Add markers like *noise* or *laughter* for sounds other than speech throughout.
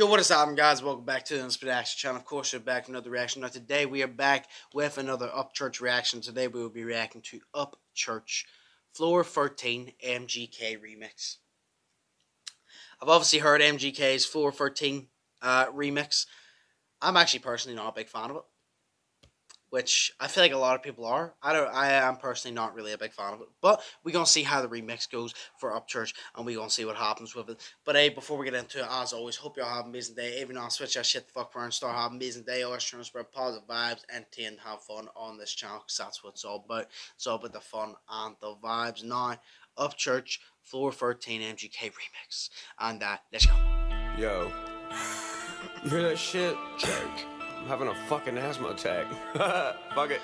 Yo, what is happening, guys? Welcome back to the Unspit Action channel. Of course, you're back with another reaction. Now, today we are back with another Upchurch reaction. Today we will be reacting to Upchurch Floor 13 MGK remix. I've obviously heard MGK's Floor 13 uh, remix. I'm actually personally not a big fan of it which I feel like a lot of people are. I don't. I am personally not really a big fan of it, but we're gonna see how the remix goes for Upchurch, and we're gonna see what happens with it. But hey, before we get into it, as always, hope y'all have an amazing day. Even on switch that shit the fuck around, start have an amazing day. Always trying to spread positive vibes, entertain, have fun on this channel, cause that's what it's all about. It's all about the fun and the vibes. Now, Upchurch Floor 13 MGK remix, and uh, let's go. Yo, *sighs* you hear that shit? Check. I'm having a fucking asthma attack. *laughs* Fuck it.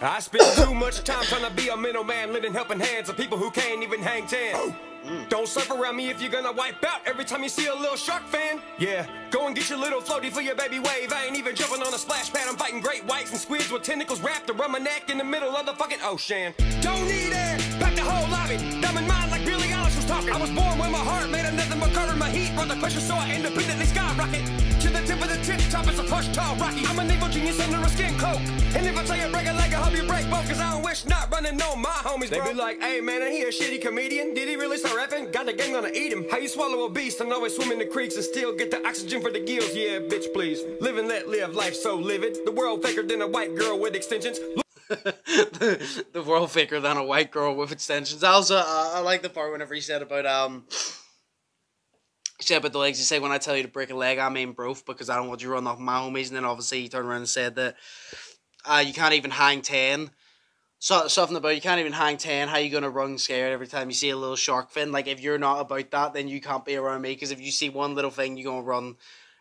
I spend too much time trying to be a middleman, lending helping hands to people who can't even hang ten. Oh. Mm. Don't surf around me if you're gonna wipe out every time you see a little shark fan. Yeah, go and get your little floaty for your baby wave. I ain't even jumping on a splash pad. I'm fighting great whites and squids with tentacles wrapped around my neck in the middle of the fucking ocean. Don't need air, pack the whole lobby. Dumb in mind like Billie Eilish was talking. I was born with my heart made of nothing but carbon. My heat brought the pressure, so I independently skyrocket to tip of the tip top. It's a push tall rocky. I'm an evil genius under a skin coat. And if I tell you break it like I hope you break both, cause I don't wish not running on my homies. They be like, hey man, ain't he a shitty comedian? Did he really start rapping? Got the gang gonna eat him. How you swallow a beast and always swim in the creeks and still get the oxygen for the gills? Yeah, bitch, please. Live and let live, life so livid. The world faker than a white girl with extensions. the, *laughs* the world faker than a white girl with extensions. Also, uh, I like the part whenever he said about um said about the legs. He said, when I tell you to break a leg, I mean broke because I don't want you to run off my homies. And then obviously he turned around and said that uh, you can't even hang 10. So, something about you can't even hang 10. How you going to run scared every time you see a little shark fin? Like, if you're not about that, then you can't be around me because if you see one little thing, you're going to run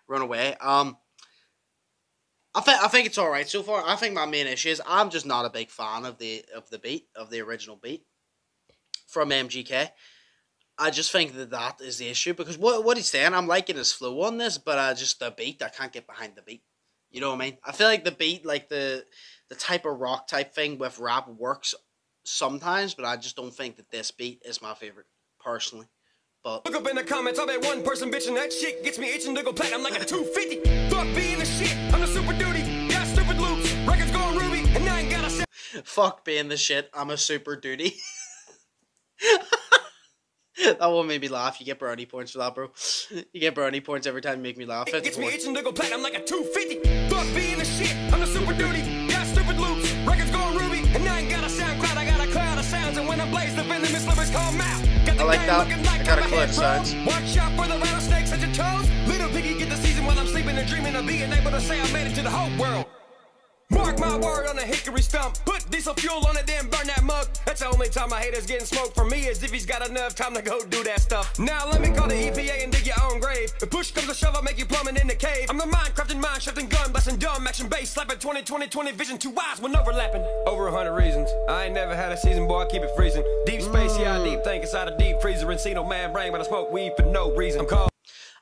run away. Um, I think I think it's all right so far. I think my main issue is I'm just not a big fan of the of the beat of the original beat from MGK. I just think that that is the issue because what what he's saying, I'm liking his flow on this, but I just the beat, I can't get behind the beat. You know what I mean? I feel like the beat, like the the type of rock type thing with rap works sometimes, but I just don't think that this beat is my favorite personally. But look up in the comments, I bet one person bitching that shit gets me itching to go platinum like a 250. Fuck being the shit, I'm the super duty. Got stupid loops, records going ruby, and I ain't gotta. *laughs* Fuck being the shit, I'm a super duty. *laughs* *laughs* that one made me laugh. You get brownie points for that, bro. *laughs* You get brownie points every time you make me laugh. It gets me itching to go platinum like a 250. Fuck being the shit. I'm the super duty. Got stupid loops. Records going ruby. And I ain't got a SoundCloud. I got a cloud of sounds. And when I blaze the venomous slivers come out. Got the I like that. Like I got a of sounds. Watch out for the rattlesnakes at your toes. Little piggy get the season while I'm sleeping and dreaming of being able to say I made it to the whole world. My word on a hickory stump. Put diesel fuel on it, then burn that mug. That's the only time I haters getting smoked from me is if he's got enough time to go do that stuff. Now let me call the EPA and dig your own grave. If push comes to shove, I'll make you plumbing in the cave. I'm the Minecrafting, mind shifting gun, blasting dumb action base, slapping 20 20 20 vision, two eyes when overlapping. Over a hundred reasons. I ain't never had a season, boy, I keep it freezing. Deep space, yeah, I deep think inside a deep freezer and see no man brain, but I smoke weed for no reason. I'm called.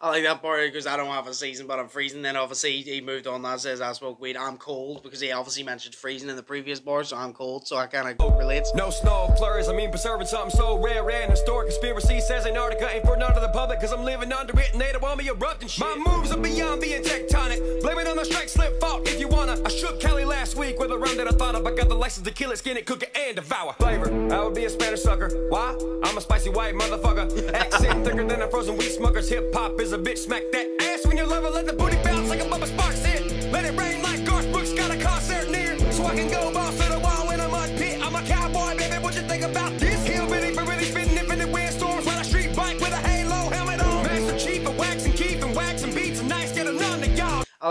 I like that part because I don't have a season, but I'm freezing. Then obviously he moved on that says I smoke weed. I'm cold because he obviously mentioned freezing in the previous bar, so I'm cold. So I kind of relate. No snow flurries. I mean preserving something so rare and historic. Conspiracy says Antarctica ain't for none of the public because I'm living under it and they don't want me erupting shit. My moves are beyond being tectonic. Blame it on the strike slip fault if you wanna. I shook Kelly last week with a run that I thought of. I got the license to kill it, skin it, cook it, and devour. Flavor. I would be a Spanish sucker. Why? I'm a spicy white motherfucker. *laughs* Accent thicker than a frozen wheat smuckers. Hip hop is a bitch. Smack that ass when you love it, let the booty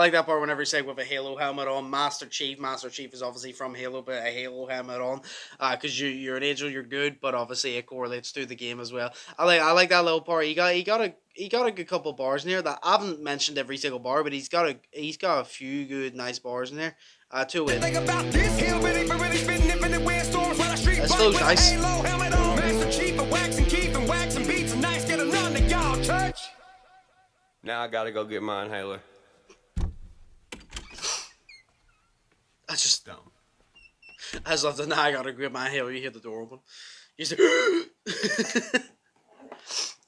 like that part whenever you say with a Halo helmet on. Master Chief, Master Chief is obviously from Halo, but a Halo helmet on, because uh, you you're an angel, you're good, but obviously it correlates to the game as well. I like I like that little part. He got he got a he got a good couple bars in there that I haven't mentioned every single bar, but he's got a he's got a few good nice bars in there. Uh, to it. Think about this hillbilly for really spitting infinite windstorms while I street That's so nice. Halo helmet on. Master Chief of waxing Keith and waxing beats and nice get a none to y'all church. Now I gotta go get my inhaler. That's just dumb. I that now I gotta grab my hair. You hear the door open. You say, *laughs*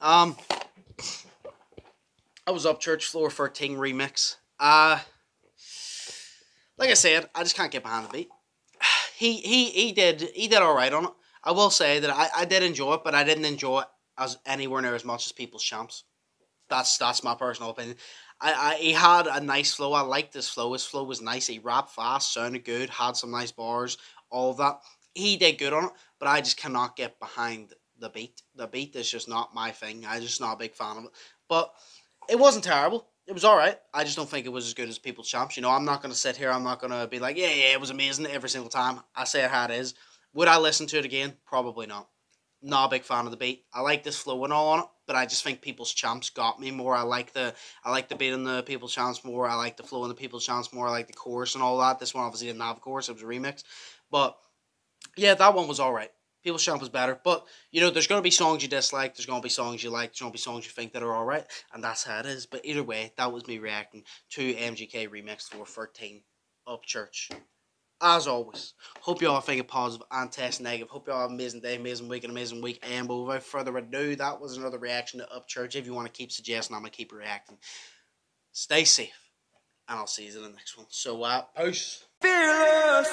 um. I was Upchurch Floor 13 remix. Uh like I said, I just can't get behind the beat. *sighs* He he he did he did alright on it. I will say that I, I did enjoy it, but I didn't enjoy it as anywhere near as much as People's Champs. That's that's my personal opinion. I, I he had a nice flow. I liked his flow. His flow was nice. He rapped fast, sounded good, had some nice bars, all that. He did good on it, but I just cannot get behind the beat. The beat is just not my thing. I'm just not a big fan of it. But it wasn't terrible. It was all right. I just don't think it was as good as People's Champs. You know, I'm not going to sit here. I'm not going to be like, yeah, yeah, it was amazing every single time. I say it how it is. Would I listen to it again? Probably not. Not a big fan of the beat. I like this flow and all on it, but I just think People's Champs got me more. I like the I like the beat in the People's Champs more. I like the flow in the People's Champs more. I like the chorus and all that. This one obviously didn't have a chorus. It was a remix. But yeah, that one was all right. People's Champ was better. But, you know, there's to be songs you dislike. There's to be songs you like. There's to be songs you think that are all right. And that's how it is. But either way, that was me reacting to MGK Remix Floor 13 Upchurch. As always, hope you all think it positive and test negative. Hope you all have an amazing day, amazing week, and amazing week. And but without further ado, that was another reaction to Upchurch. If you want to keep suggesting, I'm going to keep reacting. Stay safe. And I'll see you in the next one. So, uh, peace. Fearless.